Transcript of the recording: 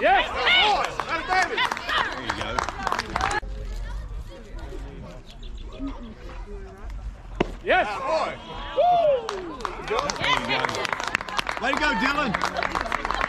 Yes! Oh, there you go. Yes! Woo! Way to go, Dylan!